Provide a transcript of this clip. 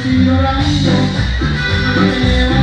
estoy llorando, me